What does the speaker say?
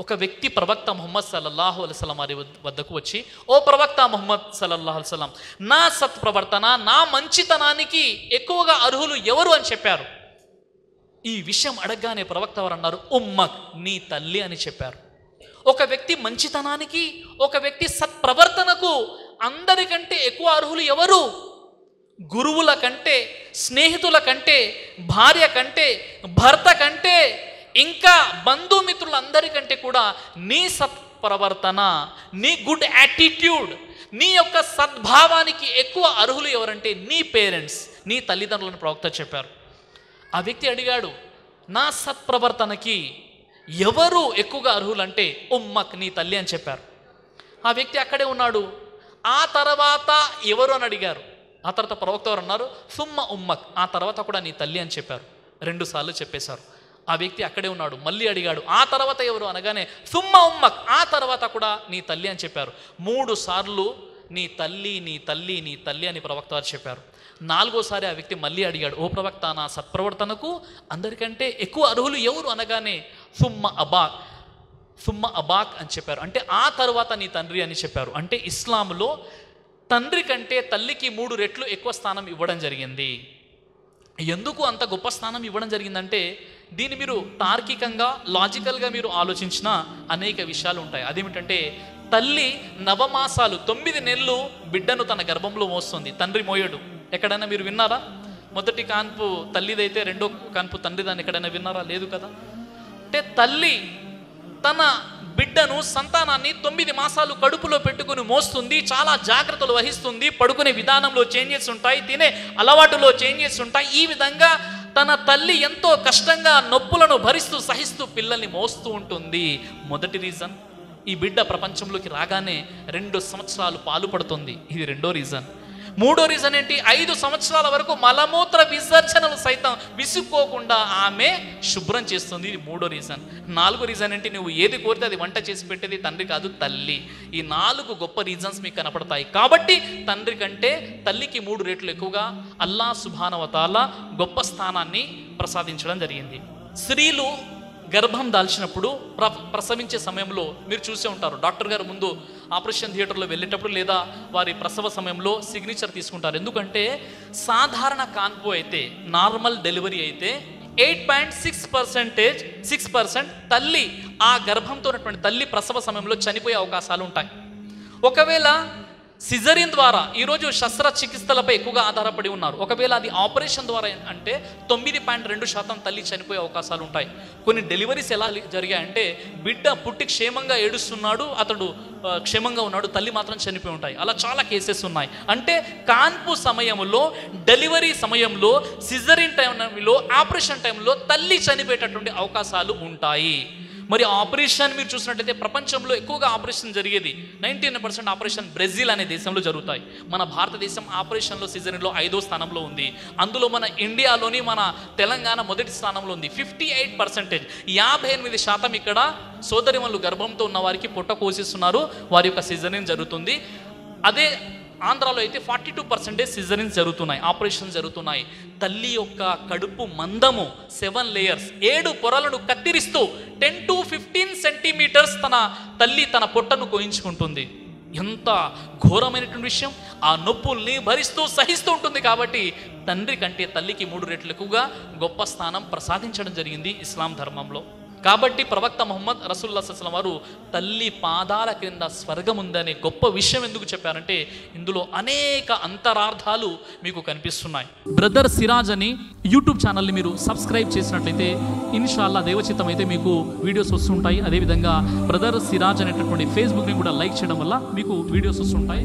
ఒక వ్యక్తి ప్రవక్త ముహమ్మద్ సల్లల్లాహు అలైస్లం వారి వద్దకు వచ్చి ఓ ప్రవక్త ముహమ్మద్ సల్లల్లాహు అలైస్లం నా సత్ప్రవర్తన నా మంచితనానికి ఎక్కువగా అర్హులు ఎవరు అని చెప్పారు? ఈ విషయం అడగగానే ప్రవక్త వారు అన్నారు ఉమ్మక్ నీ తల్లి అని చెప్పారు. ఒక వ్యక్తి మంచితనానికి ఒక వ్యక్తి సత్ప్రవర్తనకు అందరికంటే ఎక్కువ అర్హులు ఎవరు? గురువుల కంటే స్నేహితుల కంటే భార్య కంటే భర్త కంటే ఇంకా బంధుమిత్రులందరికంటే కూడా నీ సత్ప్రవర్తన నీ గుడ్ యాటిట్యూడ్ నీ యొక్క సద్భావానికి ఎక్కువ అర్హులు ఎవరంటే నీ పేరెంట్స్ నీ తల్లిదండ్రులను ప్రవక్త చెప్పారు. ఆ వ్యక్తి అడిగాడు నా సత్ప్రవర్తనకి ఎవరు ఎక్కువగా అర్హులంటే ఉమ్మక్ నీ తల్లి అని చెప్పారు. ఆ వ్యక్తి అక్కడే ఉన్నాడు. ఆ తర్వాత ఎవరు అని అడిగారు. ఆ తర్వాత ప్రవక్త ఎవరు అన్నారు? సుమ్మ ఉమ్మక్ ఆ తర్వాత కూడా నీ తల్లి అని చెప్పారు. రెండుసార్లు చెప్పేశారు. ఆ వ్యక్తి అక్కడే ఉన్నాడు మళ్ళీ అడిగాడు ఆ తర్వాత ఎవరు? అనగానే సుమ్మ ఉమ్మక్ ఆ తర్వాత కూడా నీ తల్లి అని చెప్పారు. మూడు సార్లు నీ తల్లి నీ తల్లి నీ తల్లి అని ప్రవక్త వారు చెప్పారు. నాలుగోసారి ఆ వ్యక్తి మళ్ళీ అడిగాడు ఓ ప్రవక్త నా సత్ప్రవర్తనకు అందరికంటే ఎక్కువ అర్హులు ఎవరు? అనగానే సుమ్మ అబాక్ సుమ్మ అబాక్ అని చెప్పారు. అంటే ఆ తర్వాత నీ తండ్రి అని చెప్పారు. అంటే ఇస్లాంలో తండ్రి కంటే తల్లికి మూడు రెట్లు ఎక్కువ స్థానం ఇవ్వడం జరిగింది. ఎందుకు అంత గొప్ప స్థానం ఇవ్వడం జరిగిందంటే దీన్ని మీరు తార్కికంగా లాజికల్గా మీరు ఆలోచించిన అనేక విషయాలు ఉంటాయి. అదేమిటంటే తల్లి నవమాసాలు తొమ్మిది నెలలు బిడ్డను తన గర్భంలో మోస్తుంది. తండ్రి మోయడు. ఎక్కడైనా మీరు విన్నారా? మొదటి కాన్పు తల్లిదైతే రెండో కాన్పు తండ్రిదాన్ని ఎక్కడైనా విన్నారా? లేదు కదా? అంటే తల్లి తన బిడ్డను సంతానాన్ని తొమ్మిది మాసాలు కడుపులో పెట్టుకుని మోస్తుంది చాలా జాగ్రత్తలు వహిస్తుంది పడుకునే విధానంలో చేంజెస్ ఉంటాయి తినే అలవాటులో చేంజెస్ ఉంటాయి. ఈ విధంగా తన తల్లి ఎంతో కష్టంగా నొప్పులను భరిస్తూ సహిస్తూ పిల్లల్ని మోస్తూ ఉంటుంది. మొదటి రీజన్ ఈ బిడ్డ ప్రపంచంలోకి రాగానే రెండు సంవత్సరాలు పాలు పడుతుంది ఇది రెండో రీజన్ మూడో రీజన్ ఏంటి? ఐదు సంవత్సరాల వరకు మలమూత్ర విసర్జనలు సైతం విసుక్కోకుండా ఆమె శుభ్రం చేస్తుంది. ఇది మూడో రీజన్ నాలుగో రీజన్ ఏంటి? నువ్వు ఏది కోరితే అది వంట చేసి పెట్టేది తండ్రి కాదు తల్లి. ఈ నాలుగు గొప్ప రీజన్స్ మీకు కనపడతాయి. కాబట్టి తండ్రి కంటే తల్లికి మూడు రేట్లు ఎక్కువగా అల్లా సుభానవతాల గొప్ప స్థానాన్ని ప్రసాదించడం జరిగింది. స్త్రీలు గర్భం దాల్చినప్పుడు ప్ర ప్రసవించే సమయంలో మీరు చూసే ఉంటారు. డాక్టర్ గారు ముందు ఆపరేషన్ థియేటర్లో వెళ్ళేటప్పుడు లేదా వారి ప్రసవ సమయంలో సిగ్నేచర్ తీసుకుంటారు. ఎందుకంటే సాధారణ కాన్పు అయితే నార్మల్ డెలివరీ అయితే eight point six percentage six percent తల్లి ఆ గర్భంతో ఉన్నటువంటి తల్లి ప్రసవ సమయంలో చనిపోయే అవకాశాలు ఉంటాయి. ఒకవేళ సిజరిన్ ద్వారా ఈరోజు శస్త్రచికిత్సలపై ఎక్కువగా ఆధారపడి ఉన్నారు. ఒకవేళ అది ఆపరేషన్ ద్వారా అంటే తొమ్మిది పాయింట్ రెండు శాతం తల్లి చనిపోయే అవకాశాలు ఉంటాయి. కొన్ని డెలివరీస్ ఎలా జరిగాయంటే బిడ్డ పుట్టి క్షేమంగా ఏడుస్తున్నాడు అతడు క్షేమంగా ఉన్నాడు తల్లి మాత్రం చనిపోయి ఉంటాయి. అలా చాలా కేసెస్ ఉన్నాయి. అంటే కాన్పు సమయంలో డెలివరీ సమయంలో సిజరిన్ టైంలో ఆపరేషన్ టైంలో తల్లి చనిపోయేటటువంటి అవకాశాలు ఉంటాయి. మరి ఆపరేషన్ మీరు చూసినట్లయితే ప్రపంచంలో ఎక్కువగా ఆపరేషన్ జరిగేది నైంటీ పర్సెంట్ ఆపరేషన్ బ్రెజిల్ అనే దేశంలో జరుగుతాయి. మన భారతదేశం ఆపరేషన్లో సీజన్లో ఐదో స్థానంలో ఉంది. అందులో మన ఇండియాలోని మన తెలంగాణ మొదటి స్థానంలో ఉంది. Fifty eight percentage. యాభై ఎనిమిది శాతం ఇక్కడ సోదరిమల్లు గర్భంతో ఉన్న వారికి పొట్ట కోసిస్తున్నారు వారి యొక్క సీజన్ జరుగుతుంది. అదే ఆంధ్రాలో అయితే ఫార్టీ టూ పర్సెంటేజ్ సిజరిన్స్ జరుగుతున్నాయి ఆపరేషన్ జరుగుతున్నాయి. తల్లి యొక్క కడుపు మందము సెవెన్ లేయర్స్ ఏడు పొరలను కత్తిరిస్తూ టెన్ టు ఫిఫ్టీన్ సెంటీమీటర్స్ తన తల్లి తన పొట్టను కోయించుకుంటుంది. ఎంత ఘోరమైనటువంటి విషయం ఆ నొప్పుల్ని భరిస్తూ సహిస్తూ ఉంటుంది కాబట్టి తండ్రి కంటే తల్లికి మూడు రెట్లు ఎక్కువగా గొప్ప స్థానం ప్రసాదించడం జరిగింది ఇస్లాం ధర్మంలో. కాబట్టి ప్రవక్త మొహమ్మద్ రసూల్లా సస్లం వారు తల్లి పాదాల క్రింద స్వర్గం ఉందనే గొప్ప విషయం ఎందుకు చెప్పారంటే ఇందులో అనేక అంతరార్థాలు మీకు కనిపిస్తున్నాయి. బ్రదర్ సిరాజ్ అని యూట్యూబ్ ఛానల్ని మీరు సబ్స్క్రైబ్ చేసినట్లయితే ఇన్షాల్లా దేవచిత్తం అయితే మీకు వీడియోస్ వస్తుంటాయి. అదేవిధంగా బ్రదర్ సిరాజ్ అనేటటువంటి ఫేస్బుక్ని కూడా లైక్ చేయడం వల్ల మీకు వీడియోస్ వస్తుంటాయి.